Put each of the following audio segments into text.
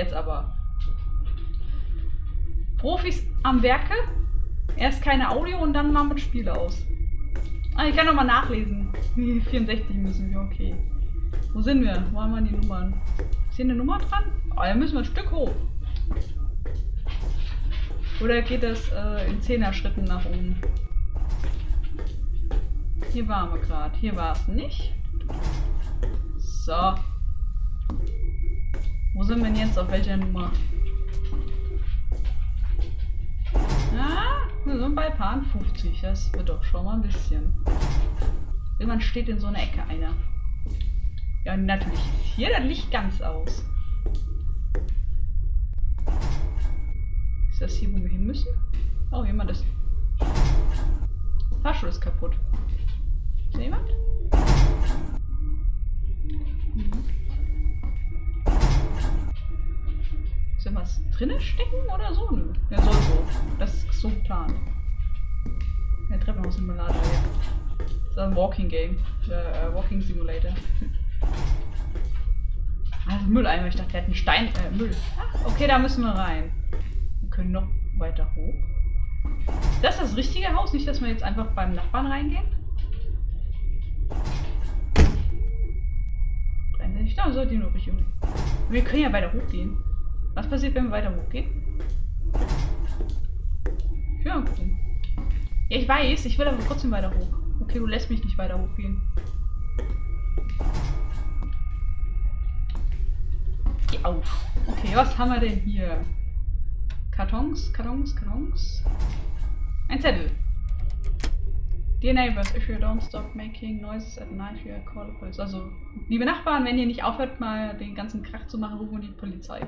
jetzt aber. Profis am Werke. Erst keine Audio und dann machen wir das Spiel aus. Ah, ich kann nochmal nachlesen. 64 müssen wir, okay. Wo sind wir? Wo haben wir die Nummern? Ist hier eine Nummer dran? Ah, da müssen wir ein Stück hoch. Oder geht das äh, in 10er Schritten nach oben? Hier waren wir gerade. Hier war es nicht. So. Wo sind wir denn jetzt? Auf welcher Nummer? Ja, wir sind bei Pan 50. Das wird doch schon mal ein bisschen. Irgendwann steht in so einer Ecke einer. Ja, natürlich hier das Licht ganz aus. Ist das hier, wo wir hin müssen? Oh, jemand ist. Fahrstuhl ist kaputt. Ist da jemand? Mhm. Was drinnen stecken oder so? Nö. Der soll so. Das ist so geplant. Der Treppenhaus-Simulator, ja. Das ist ein Walking Game. Der äh, Walking Simulator. Also Mülleimer, ich dachte, der hat einen Stein, äh, Müll. Ah, okay, da müssen wir rein. Wir können noch weiter hoch. Das ist das richtige Haus, nicht, dass wir jetzt einfach beim Nachbarn reingehen. Ich glaube, sollte nur Richtung. Wir können ja weiter hochgehen. Was passiert, wenn wir weiter hochgehen? Ja, gucken. Ja, ich weiß, ich will aber trotzdem weiter hoch. Okay, du lässt mich nicht weiter hochgehen. Geh auf. Okay, was haben wir denn hier? Kartons, Kartons, Kartons. Ein Zettel. Dear neighbors, if you don't stop making noises at night, you call the police. Also, liebe Nachbarn, wenn ihr nicht aufhört, mal den ganzen Krach zu machen, rufen wir die Polizei.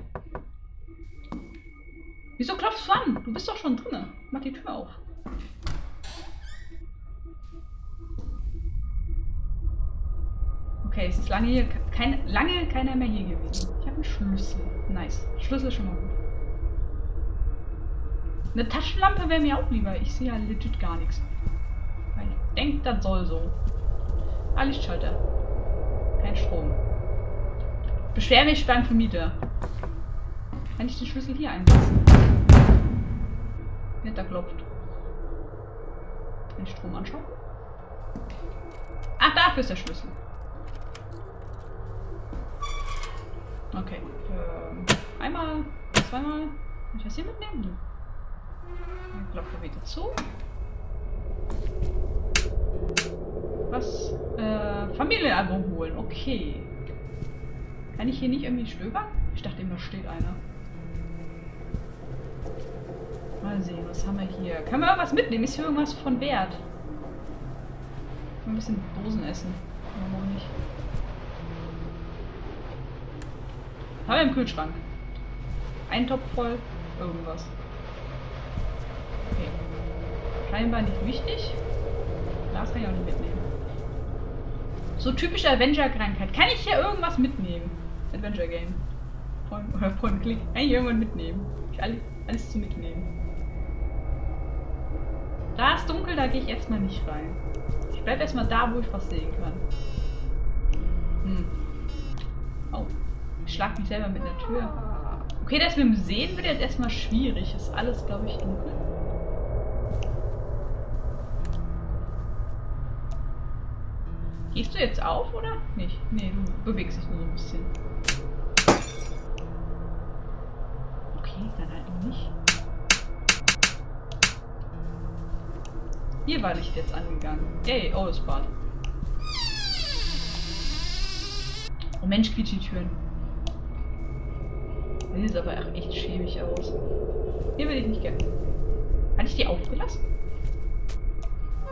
Wieso klopfst du an? Du bist doch schon drinne. Mach die Tür auf. Okay, es ist lange hier kein, lange keiner mehr hier gewesen. Ich habe einen Schlüssel. Nice. Schlüssel schon mal gut. Eine Taschenlampe wäre mir auch lieber. Ich sehe ja legit gar nichts. Ich denke, das soll so. Ah, Lichtschalter. Kein Strom. Beschwer mich beim Vermieter. Kann ich den Schlüssel hier einsetzen? Wird da klopft. Den Strom anschauen. Ach, dafür ist der Schlüssel. Okay. Ähm, einmal, zweimal. Kann ich das hier mitnehmen? Klopft er wieder zu. Was? Äh, Familienalbum holen. Okay. Kann ich hier nicht irgendwie stöbern? Ich dachte immer, steht einer. Mal sehen, was haben wir hier? Können wir irgendwas mitnehmen? Ist hier irgendwas von Wert? Ein bisschen Dosen essen. Warum nicht? Haben wir im Kühlschrank. Ein Topf voll. Irgendwas. Okay. Scheinbar nicht wichtig. Das kann ich auch nicht mitnehmen. So typische Avenger-Krankheit. Kann ich hier irgendwas mitnehmen? Adventure-Game. Oder von Klick. Kann ich irgendwann mitnehmen? Ich alles, alles zu mitnehmen. Da ist dunkel, da gehe ich erstmal nicht rein. Ich bleibe erstmal da, wo ich was sehen kann. Hm. Oh. Ich schlag mich selber mit einer Tür. Okay, das mit dem Sehen wird jetzt erstmal schwierig. Ist alles, glaube ich, dunkel. Gehst du jetzt auf, oder? Nicht. Nee, du bewegst dich nur so ein bisschen. Okay, dann halt nicht. Hier war Licht jetzt angegangen. Ey, oh, das Bad. Oh Mensch, quietscht die Türen. Das sieht aber auch echt schäbig aus. Hier will ich nicht gerne. Hatte ich die aufgelassen?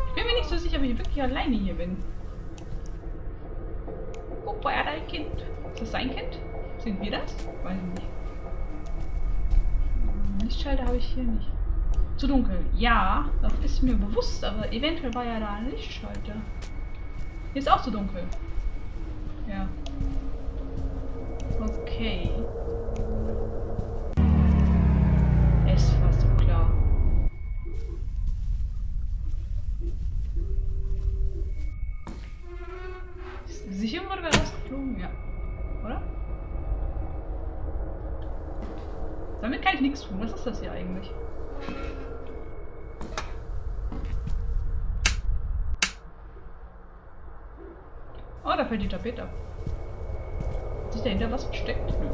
Ich bin mir nicht so sicher, ob ich wirklich alleine hier bin. Guck, war er dein Kind? Ist das sein Kind? Sind wir das? Weiß ich nicht. Lichtschalter habe ich hier nicht. Zu dunkel. Ja, das ist mir bewusst, aber eventuell war ja da ein Lichtschalter. Hier ist auch zu dunkel. Ja. Okay. Es war so klar. Sicher wurde wir rausgeflogen? Ja. Oder? kann ich nichts tun. Was ist das hier eigentlich? Fällt die Tapete ab. Sich dahinter was versteckt? Nö.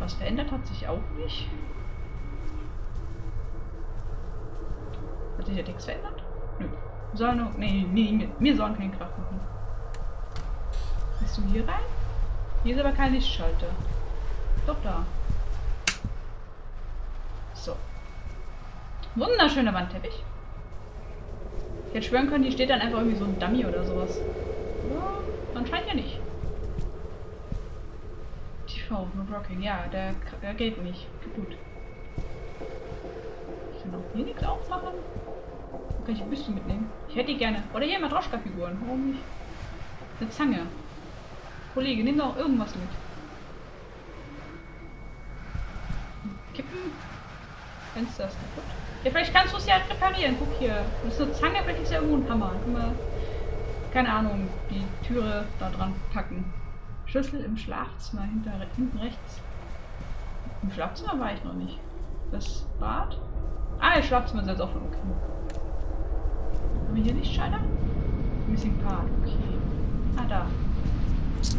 Was verändert hat sich auch nicht. Hat sich der Text verändert? Nö. Soll noch. Nee, nee, mir, mir sollen keinen Krach machen. Bist du hier rein? Hier ist aber kein Lichtschalter. Doch da. So. Wunderschöner Wandteppich. Ich hätte schwören können, hier steht dann einfach irgendwie so ein Dummy oder sowas. Ja, anscheinend ja nicht. TV, no Rocking. Ja, der, der geht nicht. Gut. Ich kann auch hier nichts aufmachen. Kann ich bisschen mitnehmen? Ich hätte die gerne. Oder hier Matroschka-Figuren. Warum nicht? Eine Zange. Kollege, nimm doch irgendwas mit. Kippen. Fenster ist kaputt. Ja, vielleicht kannst du es ja reparieren. Guck hier. Das ist eine Zange, vielleicht ist ja irgendwo ein Hammer. Können wir, keine Ahnung, die Türe da dran packen. Schlüssel im Schlafzimmer, hinter, hinten rechts. Im Schlafzimmer war ich noch nicht. Das Bad? Ah, das Schlafzimmer ist jetzt offen. Okay. Haben wir hier Lichtschalter? Missing Part, okay. Ah, da. Ich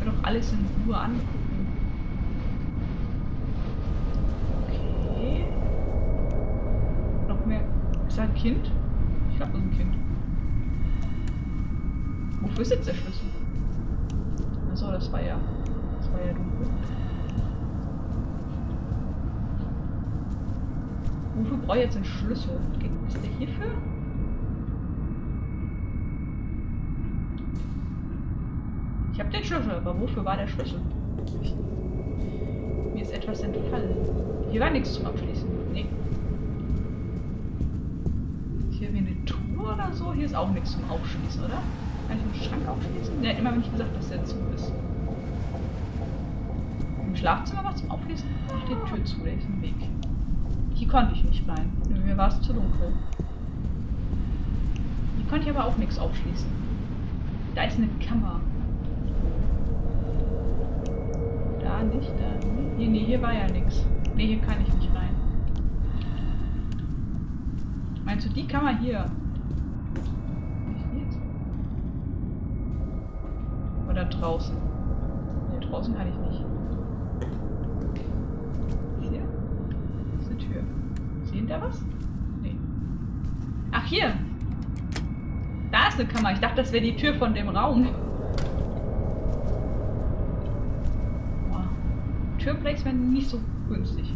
will doch alles in Ruhe angucken. Okay. Noch mehr. Ist da ein Kind? Ich glaube, das ist ein Kind. Wofür ist jetzt der Schlüssel? Achso, das war ja. Das war ja dunkel. Wofür brauche ich jetzt einen Schlüssel? Ist der hierfür? Ich habe den Schlüssel, aber wofür war der Schlüssel? Mir ist etwas entfallen. Hier war nichts zum Abschließen. Nee. Hier wie eine Tour oder so? Hier ist auch nichts zum Aufschließen, oder? Kann ich den Schrank aufschließen? Hat immer nicht gesagt, dass der zu ist. Im Schlafzimmer was zum Aufschließen? Ach, die Tür zu, der ist im Weg. Hier konnte ich nicht rein. Mir war es zu dunkel. Hier konnte ich aber auch nichts aufschließen. Da ist eine Kammer. Da nicht, da. Nee, nee, hier war ja nichts. Nee, hier kann ich nicht rein. Meinst du die Kammer hier? Oder draußen? Nee, draußen kann ich nicht. Hier? Das ist eine Tür. Sehen da was? Nee. Ach, hier! Da ist eine Kammer. Ich dachte, das wäre die Tür von dem Raum. Türplacement nicht so günstig.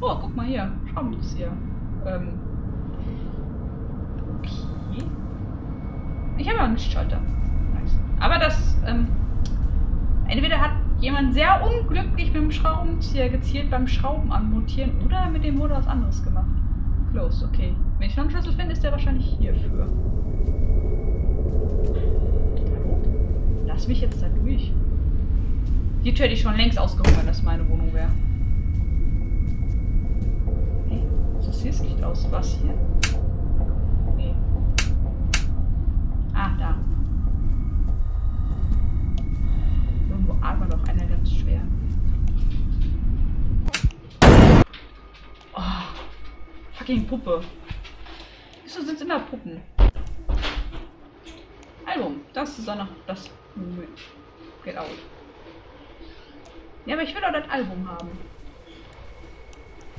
Oh, guck mal hier. Schraubendreher. Ähm. Okay. Ich habe einen Schalter. Nice. Aber das, ähm, entweder hat jemand sehr unglücklich mit dem Schraubenzieher gezielt beim Schrauben anmontieren oder mit dem wurde was anderes gemacht. Close, okay. Wenn ich noch einen Schlüssel finde, ist der wahrscheinlich hierfür. Hallo? Lass mich jetzt da durch. Die Tür hätte ich schon längst ausgehoben, wenn das meine Wohnung wäre. Hey, so sieht es nicht aus. Was hier? Nee. Ah, da. Irgendwo atmet doch einer ganz schwer. Oh, fucking Puppe. Wieso sind es immer Puppen? Album. Das ist auch noch das. Get out. Ja, aber ich will doch das Album haben.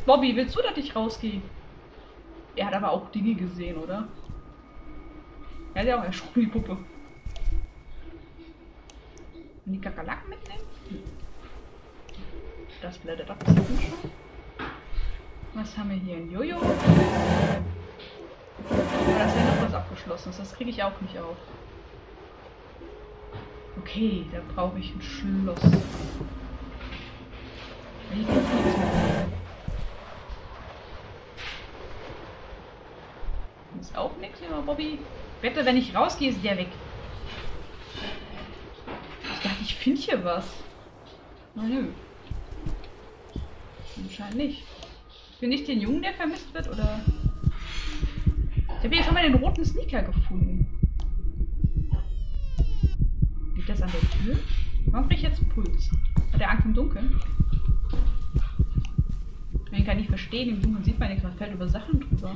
Bobby, willst du, dass ich rausgehe? Er hat aber auch Dinge gesehen, oder? Er hat ja auch erschrocken, die Puppe. Und die Kakerlaken mitnehmen? Das blättert ab. schon. Was haben wir hier? Ein Jojo? Aber da ist ja noch was abgeschlossen. Das kriege ich auch nicht auf. Okay, da brauche ich ein Schloss. Ist auch nichts über Bobby. Wette, wenn ich rausgehe, ist der weg. Ich dachte, ich finde hier was. Na nö. Anscheinend nicht. Bin ich den Jungen, der vermisst wird, oder? Ich habe hier schon mal den roten Sneaker gefunden. Liegt das an der Tür? Warum krieg ich jetzt Puls? Hat er Angst im Dunkeln? Ich kann nicht verstehen, im Dunkeln sieht man nichts, man fällt über Sachen drüber.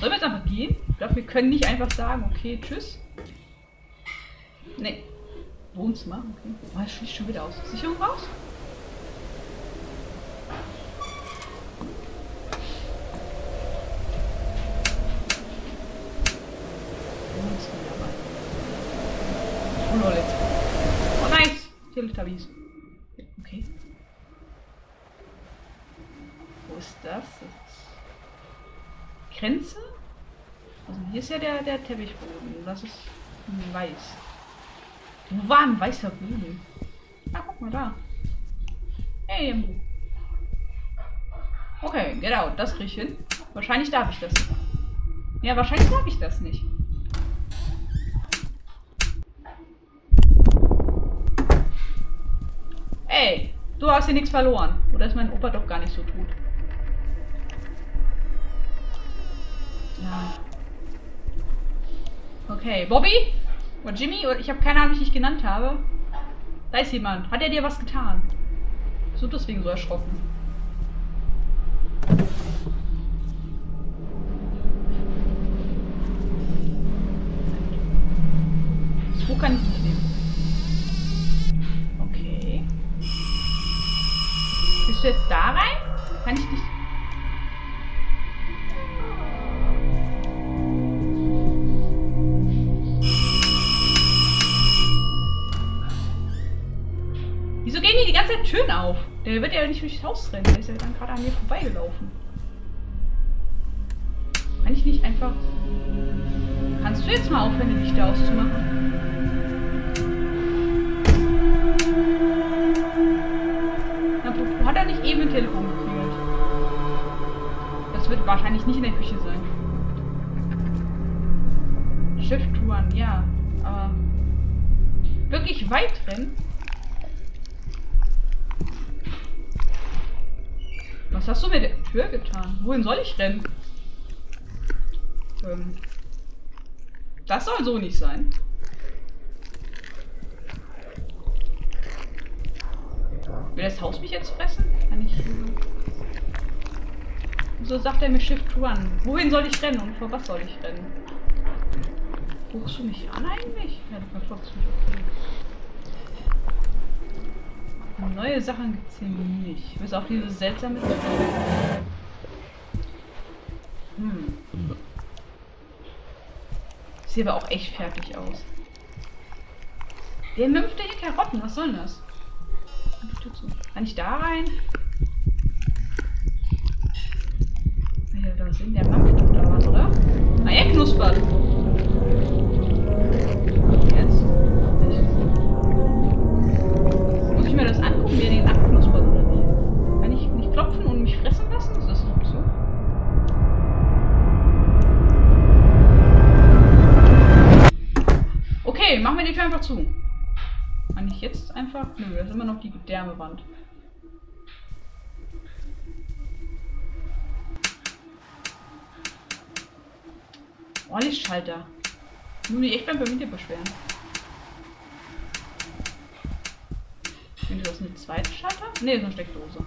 Sollen wir jetzt einfach gehen? Ich glaube, wir können nicht einfach sagen, okay, tschüss. Nee. Wohnzimmer, okay. Oh, das schließt schon wieder aus. Sicherung raus? Wohnzimmer. Oh, Lollet. Oh, nice. Teletubbies. Okay. Wo ist das? das Grenze? Also hier ist ja der, der Teppichboden. Das ist weiß. Wo war ein weißer Boden? Ah, guck mal da. Hey. Okay, genau, das krieg ich hin. Wahrscheinlich darf ich das. Ja, wahrscheinlich darf ich das nicht. Ey, du hast hier nichts verloren. Oder ist mein Opa doch gar nicht so tot? Ja. Okay, Bobby? Oder Jimmy? Ich habe keine Ahnung, wie ich dich genannt habe. Da ist jemand. Hat er dir was getan? Du deswegen so erschrocken? Wo kann ich ja nicht durchs Haus rennen. Der ist ja dann gerade an mir vorbeigelaufen. Kann ich nicht einfach... Kannst du jetzt mal aufhören, die Lichter auszumachen? Na, hat er nicht eben ein Telefon geklingelt. Das wird wahrscheinlich nicht in der Küche sein. Schifftouren, ja. Aber wirklich weit rennen? Hast du mit der Tür getan? Wohin soll ich rennen? Ähm, das soll so nicht sein. Will das Haus mich jetzt fressen? Kann ich. So sagt er mir Shift Run. Wohin soll ich rennen und vor was soll ich rennen? Rufst du mich an eigentlich? Ja, du verfolgst mich okay. Neue Sachen gibt es hier nicht. Bis auf diese seltsame. Hm. Sieht aber auch echt fertig aus. Wer mümpft hier Karotten? Was soll das? Kann ich da rein? Ja, da sind der mampft doch da was, oder? Ah, er knuspert. Einfach zu. Kann ich jetzt einfach? Nö, das ist immer noch die Därmewand. Oh, Lichtschalter. Nur nicht echt beim Vermieter beschweren. Finde das eine zweite Schalter? Ne, ist eine Steckdose.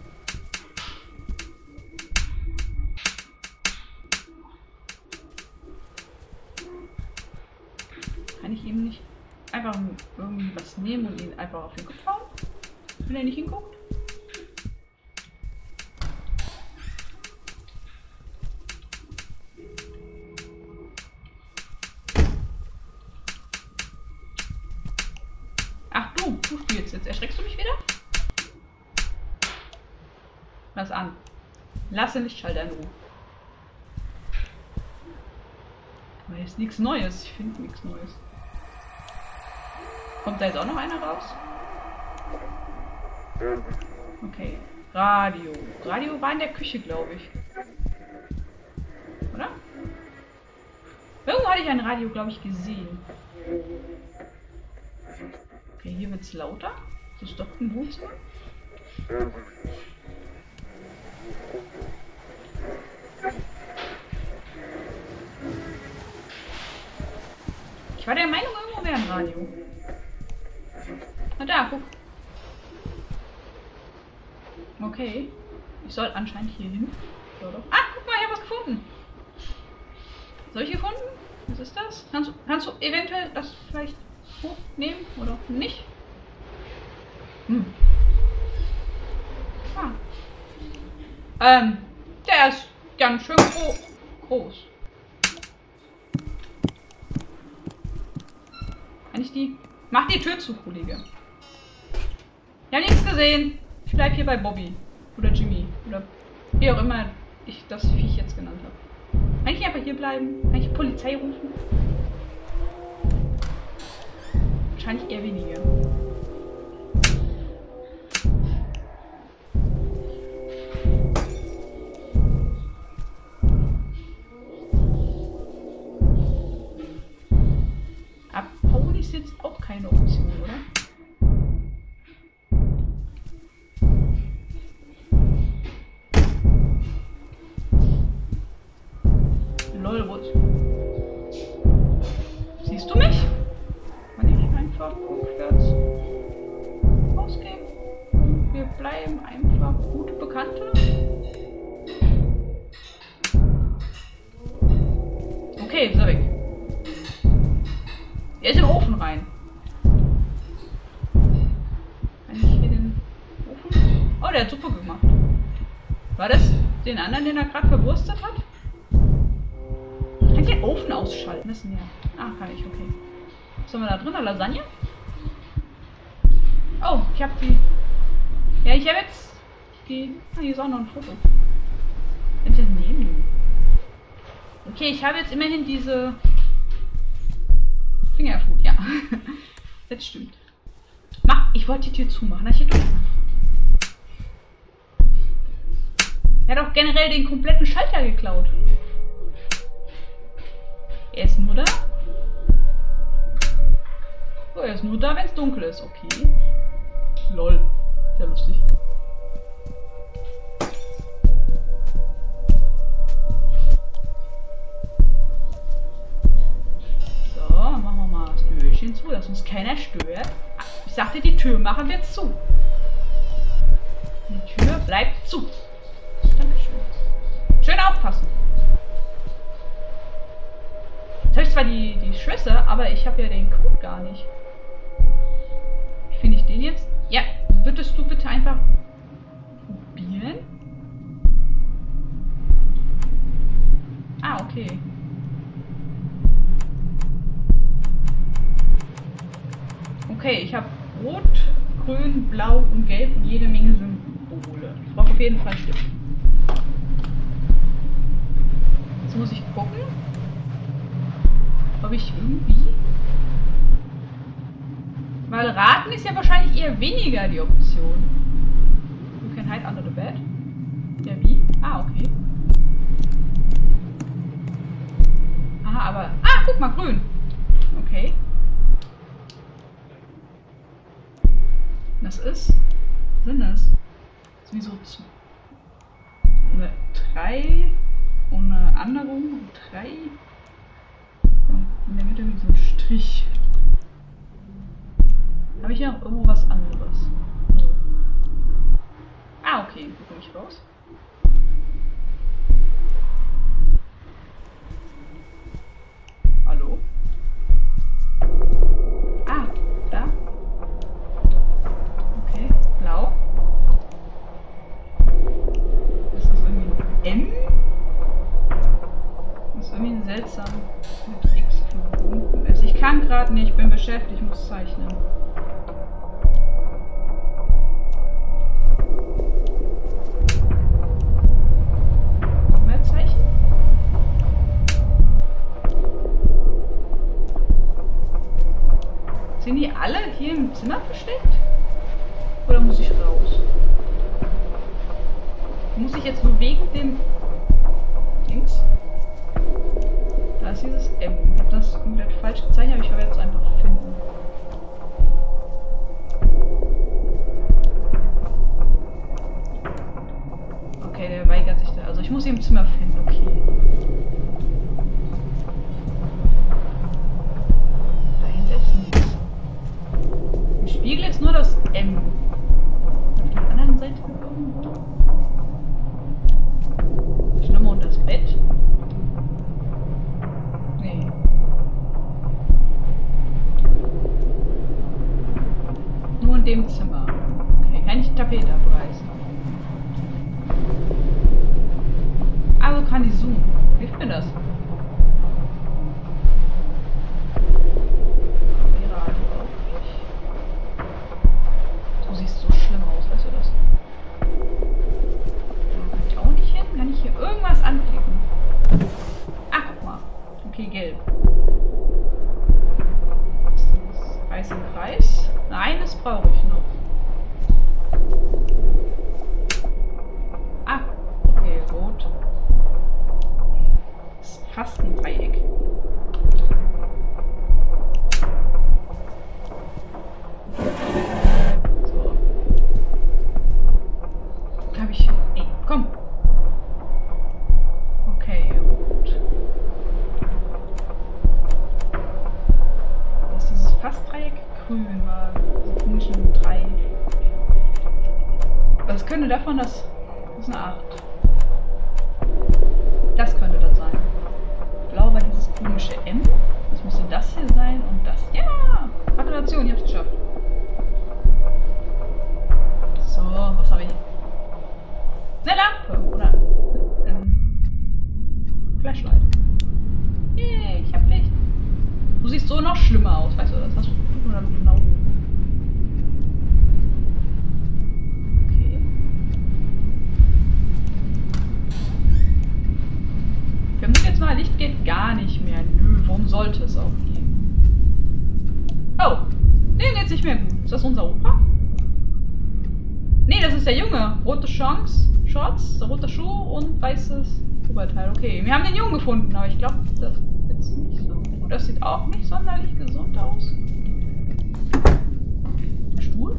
Kann ich ihm nicht einfach irgendwie was nehmen und ihn einfach auf den Kopf hauen? Wenn er nicht hinguckt? Ach du, du spielst jetzt. Erschreckst du mich wieder? Lass an. Lass den Lichtschalter in Ruhe. Aber ist nichts Neues. Ich finde nichts Neues. Kommt da jetzt auch noch einer raus? Okay. Radio. Radio war in der Küche, glaube ich. Oder? Irgendwo hatte ich ein Radio, glaube ich, gesehen. Okay, hier wird es lauter. Das ist doch ein Wohnzimmer. Ich war der Meinung, irgendwo wäre ein Radio. Na da, guck. Okay. Ich soll anscheinend hier hin. So. Ah, guck mal, ich habe was gefunden. Soll ich gefunden? Was ist das? Kannst du, kannst du eventuell das vielleicht hochnehmen oder nicht? Hm. Ah. Ähm, der ist ganz schön gro groß. Kann ich die... Mach die Tür zu, Kollege. Habe nichts gesehen. Ich bleib hier bei Bobby. Oder Jimmy. Oder wie auch immer ich das Viech jetzt genannt habe. Kann ich einfach hier bleiben? Kann ich Polizei rufen? Wahrscheinlich eher weniger. Abhauen ist jetzt auch keine Option, oder? Lol, wo Siehst du mich? Kann ich einfach rückwärts ausgehen? Wir bleiben einfach gute Bekannte. Okay, ist er weg. Er ist im Ofen rein. Kann ich hier den Ofen? Oh, der hat Suppe gemacht. War das den anderen, den er gerade verwurstet hat? Ich Ofen ausschalten? Ist ja. Ah, kann ich, okay. Was haben wir da drin? Eine Lasagne? Oh, ich habe die. Ja, ich habe jetzt die. Ah, hier ist auch noch ein Foto. Wenn ich das nehmen? Okay, ich habe jetzt immerhin diese Fingerfood, ja. das stimmt. Mach, ich wollte die Tür zumachen. Das steht offen. Er hat auch generell den kompletten Schalter geklaut. Er ist nur da. Oh, er ist nur da, wenn es dunkel ist. Okay. Lol. Sehr lustig. So, machen wir mal das Türchen zu, dass uns keiner stört. Ich sagte, die Tür machen wir zu. Die Tür bleibt zu. Dankeschön. Schön aufpassen. Zwar die, die Schlüssel, aber ich habe ja den Code gar nicht. Finde ich den jetzt? Ja, würdest du bitte einfach probieren? Ah, okay. Okay, ich habe Rot, Grün, Blau und Gelb und jede Menge Symbole. Ich brauche auf jeden Fall Stifte. Jetzt muss ich gucken, ob ich irgendwie... Weil raten ist ja wahrscheinlich eher weniger die Option. You can hide under the bed. Ja, wie? Ah, okay. Aha, aber... Ah, guck mal, grün. Okay. Das ist... Was sind das? Das ist wie so eine 3 und eine Anderung. 3 und in der Mitte wie so ein Strich. Habe ich hier noch irgendwo was anderes? Ah, okay. Wo komme ich raus? Beschäftigt, ich muss zeichnen. Mehr Zeichen? Sind die alle hier im Zimmer versteckt? Also fast ein Dreieck. So. Ich. Komm. Okay, rot. Das ist dieses Fastdreieck. Grün war diese komischen drei. Was könnte davon? Das so noch schlimmer aus, weißt du, das hast du oder genau. Okay. Vermute jetzt mal, Licht geht gar nicht mehr. Nö, warum sollte es auch gehen? Oh, den geht's nicht mehr gut. Ist das unser Opa? Nee, das ist der Junge. Rote Chance, Shorts, roter Schuh und weißes Oberteil. Okay, wir haben den Jungen gefunden, aber ich glaube, das ist jetzt nicht so. Das sieht auch nicht sonderlich gesund aus. Stuhl?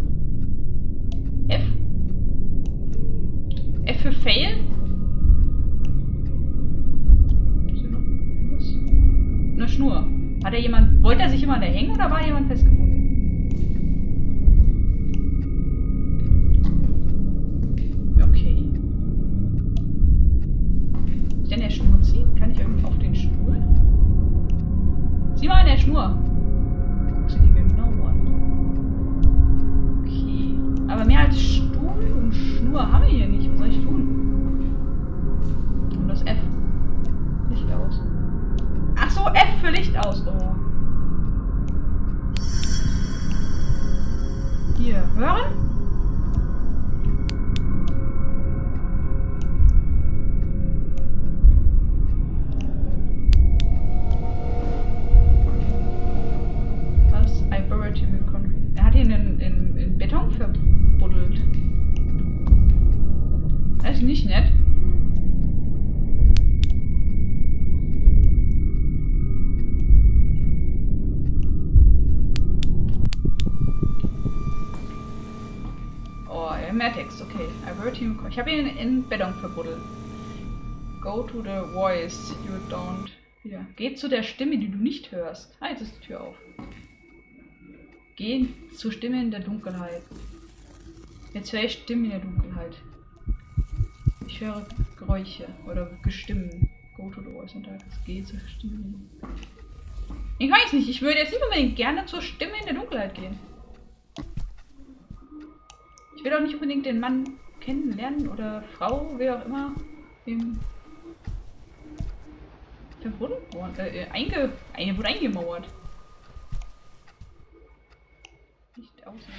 F? F für Fail? Eine Schnur. Hat er jemand. Wollte er sich jemand hängen oder war jemand festgebunden? Ihn in Beton verbuddelt. Go to the voice you don't. Hier. Geh zu der Stimme, die du nicht hörst. Ah, jetzt ist die Tür auf. Geh zur Stimme in der Dunkelheit. Jetzt höre ich Stimmen in der Dunkelheit. Ich höre Geräusche oder Gestimmen. Go to the voice und das geh zur Stimme. Ich weiß nicht, ich würde jetzt nicht unbedingt gerne zur Stimme in der Dunkelheit gehen. Ich will auch nicht unbedingt den Mann kennenlernen oder Frau, wer auch immer, im verbunden worden, äh, einge, eine wurde eingemauert. Nicht außen.